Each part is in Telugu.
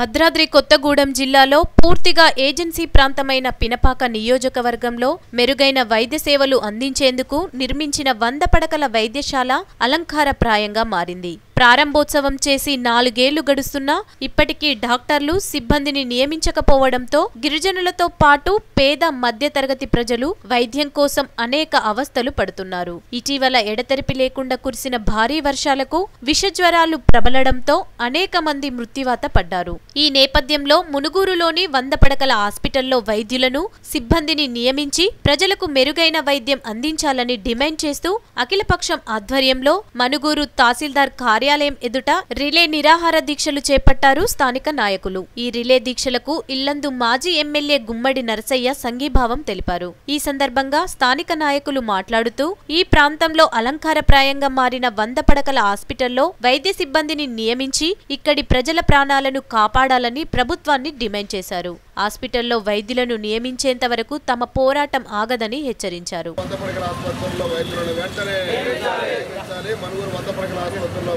భద్రాద్రి కొత్తగూడెం జిల్లాలో పూర్తిగా ఏజెన్సీ ప్రాంతమైన పినపాక నియోజకవర్గంలో మెరుగైన వైద్య సేవలు అందించేందుకు నిర్మించిన వంద పడకల వైద్యశాల అలంకారప్రాయంగా మారింది. ప్రారంభోత్సవం చేసి నాలుగేళ్ళు గడుస్తున్నా ఇప్పటికీ డాక్టర్లు సిబ్బందిని నియమించకపోవడంతో గిరిజనులతో పాటు పేద మధ్యతరగతి ప్రజలు వైద్యం కోసం అనేక అవస్థలు పడుతున్నారు. ఇటీవల ఎడతెరిపి లేకుండా కురిసిన భారీ వర్షాలకు విషజ్వరాలు ప్రబలడంతో అనేక మంది మృత్యువాత పడ్డారు. ఈ నేపథ్యంలో మునుగూరులోని వంద పడకల హాస్పిటల్లో వైద్యులను సిబ్బందిని నియమించి ప్రజలకు మెరుగైన వైద్యం అందించాలని డిమాండ్ చేస్తూ అఖిలపక్షం ఆధ్వర్యంలో మనుగూరు తహసీల్దార్ కార్యాలయం ఎదుట రిలే నిరాహార దీక్షలు చేపట్టారు స్థానిక నాయకులు. ఈ రిలే దీక్షలకు ఇల్లందు మాజీ ఎమ్మెల్యే గుమ్మడి నరసయ్య సంఘీభావం తెలిపారు. ఈ సందర్భంగా స్థానిక నాయకులు మాట్లాడుతూ ఈ ప్రాంతంలో అలంకారప్రాయంగా మారిన వంద పడకల హాస్పిటల్లో వైద్య సిబ్బందిని నియమించి ఇక్కడి ప్రజల ప్రాణాలను కాపాడు కాపాడాలని ప్రభుత్వాన్ని డిమాండ్ చేశారు. హాస్పిటల్లో వైద్యులను నియమించేంత వరకు తమ పోరాటం ఆగదని హెచ్చరించారు. వంద పడకల ఆసుపత్రుల్లో వెంటనే నియమించాలి మనుగురు వంద పడకల ఆసుపత్రుల్లో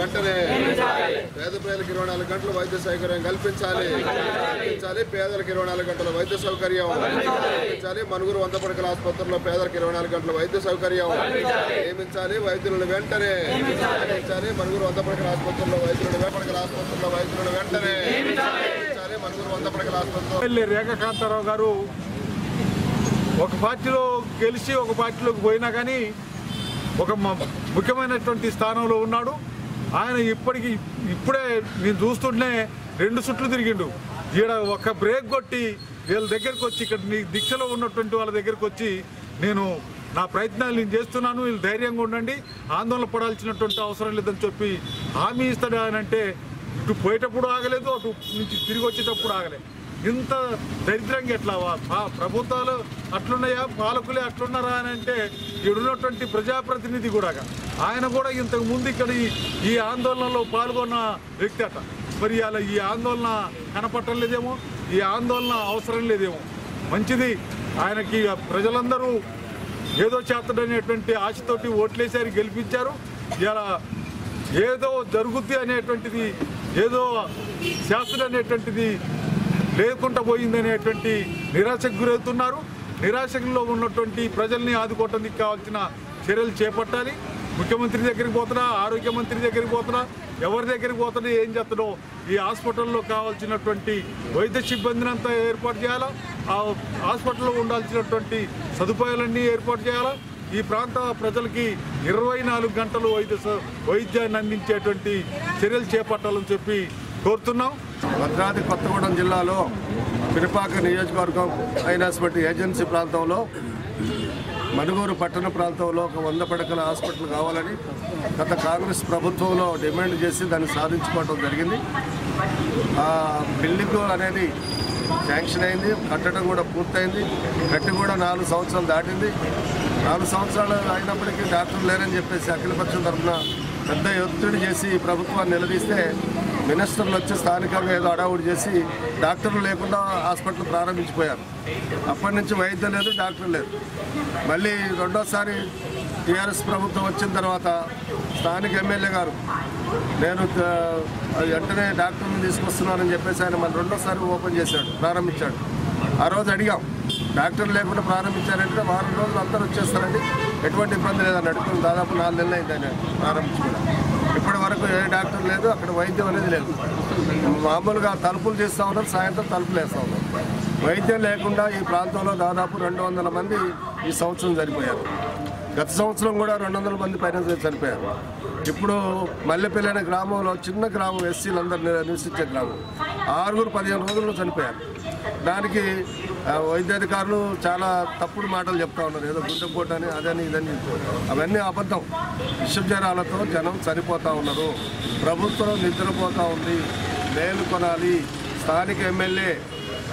వెంటనే పేద ప్రజలకు ఇరవై నాలుగు గంటలు వైద్య సౌకర్యం కల్పించాలి. కల్పించాలి. పేదలకు ఇరవై నాలుగు గంటల వైద్య సౌకర్యం. కల్పించాలి. మనుగురు వంద పడకల ఆసుపత్రుల్లో పేదలకు ఇరవై నాలుగు గంటల వైద్య సౌకర్యం. నియమించాలి. వైద్యులను వెంటనే నియమించాలి. మనుగురు వంద పడకల ఆసుపత్రుల్లో వైద్యులను వంద పడకల ఆసుపత్రుల్లో వైద్యులను వెంటనే నియమించాలి వంద గారు ఒక పార్టీలో గెలిచి ఒక పార్టీలోకి పోయినా కానీ ఒక మ- ముఖ్యమైనటువంటి స్థానంలో ఉన్నాడు. ఆయన ఇప్పటికి ఇప్పుడే నేను చూస్తుంటే రెండు చుట్లు తిరిగిండు. ఈడ ఒక బ్రేక్ కొట్టి వీళ్ళ దగ్గరికి వచ్చి ఇక్కడ నీ దీక్షలో ఉన్నటువంటి వాళ్ళ దగ్గరికి వచ్చి నేను నా ప్రయత్నాలు నేను చేస్తున్నాను. వీళ్ళు ధైర్యంగా ఉండండి. ఆందోళన పడాల్సినటువంటి అవసరం లేదని చెప్పి హామీ ఇస్తాడు అంటే ఇటు పోయేటప్పుడు ఆగలేదు అటు నుంచి తిరిగి వచ్చేటప్పుడు ఆగలేదు. ఇంత దరిద్రంగా ఎట్లా ప్రభుత్వాలు అట్లున్నాయా? పాలకులే అట్లున్నారా అని అంటే ఇడున్నటువంటి ప్రజాప్రతినిధి కూడా ఆయన కూడా ఇంతకు ముందు ఇక్కడ ఈ- ఆందోళనలో పాల్గొన్న వ్యక్తి అట. మరి అలా ఈ ఆందోళన కనపట్టం లేదేమో? ఈ ఆందోళన అవసరం లేదేమో? మంచిది. ఆయనకి ప్రజలందరూ ఏదో చేస్తాడనేటువంటి ఆశతోటి ఓట్లేసారి గెలిపించారు. ఇలా ఏదో జరుగుద్ది అనేటువంటిది ఏదో శాస్త్రం అనేటువంటిది లేకుండా పోయింది అనేటువంటి నిరాశకు గురవుతున్నారు. నిరాశలో ఉన్నటువంటి ప్రజల్ని ఆదుకోవటానికి కావాల్సిన చర్యలు చేపట్టాలి. ముఖ్యమంత్రి దగ్గరికి పోతున్నా ఆరోగ్య మంత్రి దగ్గరికి పోతున్నా ఎవరి దగ్గరికి పోతున్నా ఏం చేస్తాడో ఈ హాస్పిటల్లో కావాల్సినటువంటి వైద్య సిబ్బందిని అంతా ఏర్పాటు చేయాలా? ఆ హాస్పిటల్లో ఉండాల్సినటువంటి సదుపాయాలన్నీ ఏర్పాటు చేయాలా? ఈ ప్రాంత ప్రజలకి ఇరవై నాలుగు గంటలు వైద్య వైద్యాన్ని అందించేటువంటి చర్యలు చేపట్టాలని చెప్పి కోరుతున్నాం. భద్రాద్రి కొత్తగూడెం జిల్లాలో పిరిపాక నియోజకవర్గం అయినటువంటి ఏజెన్సీ ప్రాంతంలో మనుగూరు పట్టణ ప్రాంతంలో ఒక వంద పడకల హాస్పిటల్ కావాలని గత కాంగ్రెస్ ప్రభుత్వంలో డిమాండ్ చేసి దాన్ని సాధించుకోవడం జరిగింది. ఆ బిల్డింగ్ అనేది శాంక్షన్ అయింది కట్టడం కూడా పూర్తయింది. కట్టి కూడా నాలుగు సంవత్సరాలు దాటింది. నాలుగు సంవత్సరాలు అయినప్పటికీ డాక్టర్లు లేరని చెప్పేసి అఖిలపక్షం తరఫున పెద్ద ఒత్తిడి చేసి ప్రభుత్వాన్ని నిలదీస్తే మినిస్టర్లు వచ్చి స్థానికంగా ఏదో అడావుడు చేసి డాక్టర్లు లేకుండా హాస్పిటల్ ప్రారంభించిపోయారు. అప్పటి నుంచి వైద్యం లేదు డాక్టర్ లేదు మళ్ళీ రెండోసారి టీఆర్ఎస్ ప్రభుత్వం వచ్చిన తర్వాత స్థానిక ఎమ్మెల్యే గారు నేను వెంటనే డాక్టర్ని తీసుకొస్తున్నానని చెప్పేసి ఆయన మళ్ళీ రెండోసారి ఓపెన్ చేశాడు ప్రారంభించాడు. ఆ రోజు అడిగాం. డాక్టర్లు లేకుండా ప్రారంభించారంటే వారం రోజులు అందరూ వచ్చేస్తారండి. ఎటువంటి ఇబ్బంది లేదని అడుగుతుంది దాదాపు నాలుగు నెలలు అయింది ఆయన ప్రారంభించుకోవడం. ఇప్పటి వరకు ఏ డాక్టర్ లేదు అక్కడ వైద్యం అనేది లేదు. మామూలుగా తలుపులు చేస్తూ ఉన్నారు సాయంత్రం తలుపులు వేస్తూ ఉన్నారు. వైద్యం లేకుండా ఈ ప్రాంతంలో దాదాపు రెండు వందల మంది ఈ సంవత్సరం చనిపోయారు. గత సంవత్సరం కూడా రెండు వందల మంది పైన చనిపోయారు. ఇప్పుడు మల్లెపల్లి అనే గ్రామంలో చిన్న గ్రామం ఎస్సీలు ని- నివసించే గ్రామం. ఆరుగురు పదిహేను రోజుల్లో చనిపోయారు. దానికి వైద్యాధికారులు చాలా తప్పుడు మాటలు చెప్తా ఉన్నారు. ఏదో గుండెపోటు అని అదని ఇదని అవన్నీ అబద్ధం. విశ్వజ్వరాలతో జనం చనిపోతూ ఉన్నారు. ప్రభుత్వం నిద్రపోతూ ఉంది. మేలు కొనాలి. స్థానిక ఎమ్మెల్యే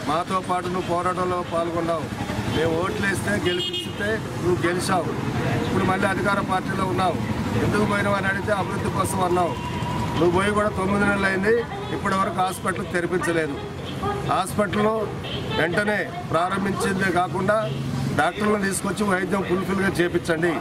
మాతో పాటు నువ్వు పోరాటంలో పాల్గొన్నావు. మేము ఓట్లేస్తే గెలిపిస్తే నువ్వు గెలిచావు. ఇప్పుడు మళ్ళీ అధికార పార్టీలో ఉన్నావు. ఎందుకు పోయినావు అని అడిగితే అభివృద్ధి కోసం అన్నావు. నువ్వు పోయి కూడా తొమ్మిది నెలలు అయింది ఇప్పటి వరకు హాస్పిటల్ తెరిపించలేదు. హాస్పిటల్ను వెంటనే ప్రారంభించిందే కాకుండా డాక్టర్లను తీసుకొచ్చి వైద్యం ఫుల్ఫిల్గా చేపించండి.